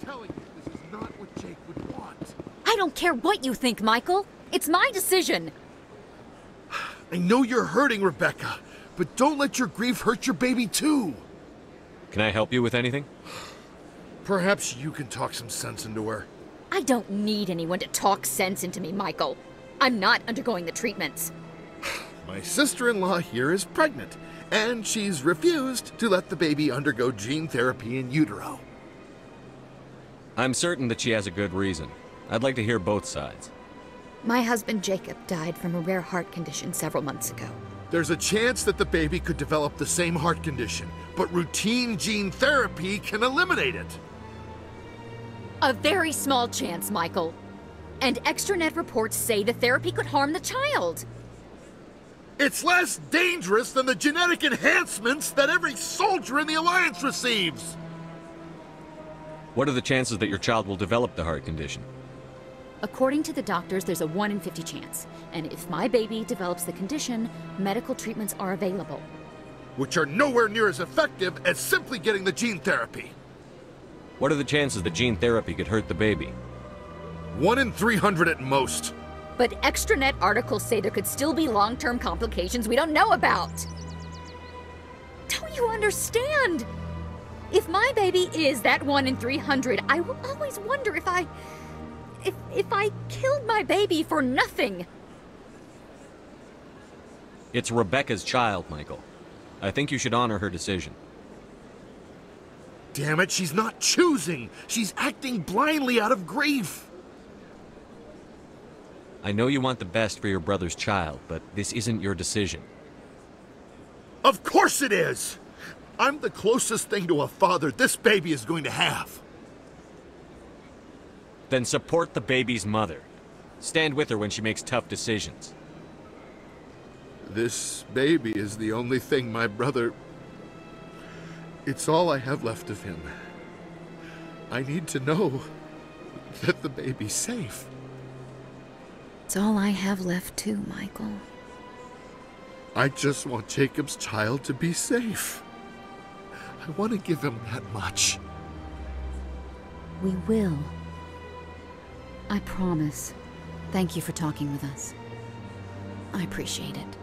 telling you, this is not what Jake would want. I don't care what you think, Michael. It's my decision. I know you're hurting, Rebecca, but don't let your grief hurt your baby too. Can I help you with anything? Perhaps you can talk some sense into her. I don't need anyone to talk sense into me, Michael. I'm not undergoing the treatments. My sister-in-law here is pregnant, and she's refused to let the baby undergo gene therapy in utero. I'm certain that she has a good reason. I'd like to hear both sides. My husband Jacob died from a rare heart condition several months ago. There's a chance that the baby could develop the same heart condition, but routine gene therapy can eliminate it. A very small chance, Michael. And extranet reports say the therapy could harm the child. It's less dangerous than the genetic enhancements that every soldier in the Alliance receives. What are the chances that your child will develop the heart condition? According to the doctors, there's a 1 in 50 chance. And if my baby develops the condition, medical treatments are available. Which are nowhere near as effective as simply getting the gene therapy. What are the chances that gene therapy could hurt the baby? One in 300 at most. But extranet articles say there could still be long-term complications we don't know about. Don't you understand? If my baby is that 1 in 300, I will always wonder if I... If, if I killed my baby for nothing. It's Rebecca's child, Michael. I think you should honor her decision. Damn it, she's not choosing. She's acting blindly out of grief. I know you want the best for your brother's child, but this isn't your decision. Of course it is! I'm the closest thing to a father this baby is going to have. Then support the baby's mother. Stand with her when she makes tough decisions. This baby is the only thing my brother... It's all I have left of him. I need to know that the baby's safe. It's all I have left too, Michael. I just want Jacob's child to be safe. I want to give him that much. We will. I promise. Thank you for talking with us. I appreciate it.